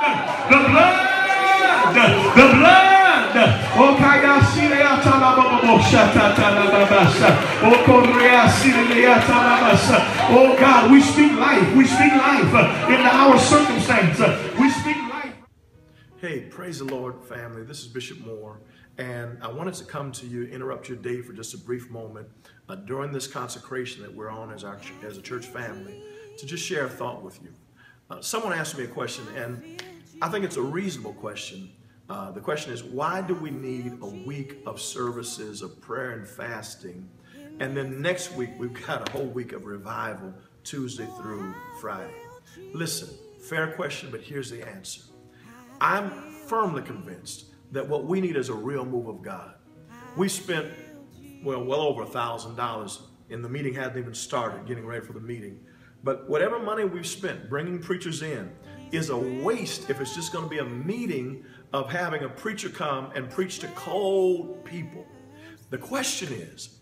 The blood. The blood. Oh, kaya sile ata la baba bo shata ta la baba sa. Oh. Oh, God, we speak life. We speak life in our circumstance. We speak life. Hey, praise the Lord, family. This is Bishop Moore, and I wanted to come to you, interrupt your day for just a brief moment uh, during this consecration that we're on as, our, as a church family to just share a thought with you. Uh, someone asked me a question, and I think it's a reasonable question. Uh, the question is, why do we need a week of services of prayer and fasting, and then next week we've got a whole week of revival, Tuesday through Friday? Listen, fair question, but here's the answer. I'm firmly convinced that what we need is a real move of God. We spent, well, well over a thousand dollars, and the meeting hadn't even started, getting ready for the meeting. But whatever money we've spent bringing preachers in is a waste if it's just going to be a meeting of having a preacher come and preach to cold people. The question is,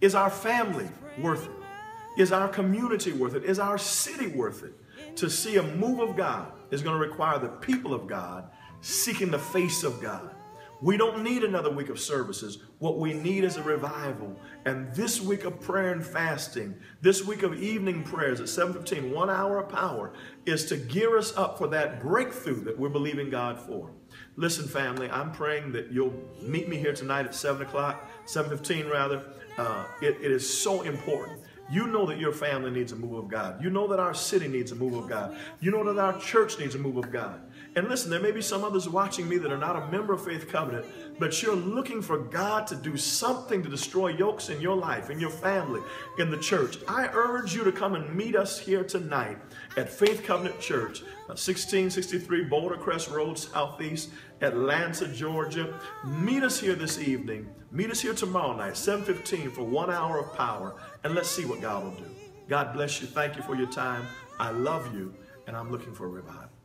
is our family worth it? Is our community worth it? Is our city worth it? To see a move of God is going to require the people of God seeking the face of God. We don't need another week of services. What we need is a revival. And this week of prayer and fasting, this week of evening prayers at 7:15, one hour of power, is to gear us up for that breakthrough that we're believing God for. Listen, family, I'm praying that you'll meet me here tonight at 7 o'clock, 7:15 rather. Uh, it, it is so important. You know that your family needs a move of God. You know that our city needs a move of God. You know that our church needs a move of God. And listen, there may be some others watching me that are not a member of Faith Covenant, but you're looking for God to do something to destroy yokes in your life, in your family, in the church. I urge you to come and meet us here tonight at Faith Covenant Church, uh, 1663 Boulder Crest Road, Southeast, Atlanta, Georgia. Meet us here this evening. Meet us here tomorrow night, 7:15 for one hour of power, and let's see what God will do. God bless you. Thank you for your time. I love you, and I'm looking for a revival.